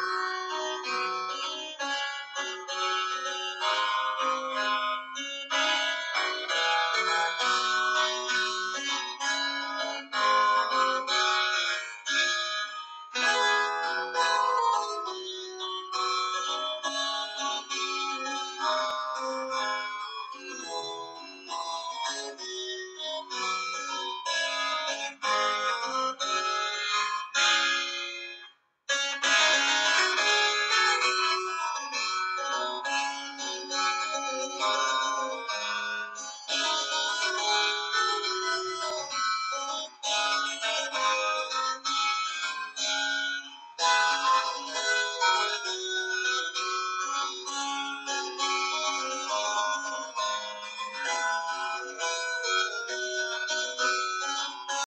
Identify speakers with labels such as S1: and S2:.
S1: Bye.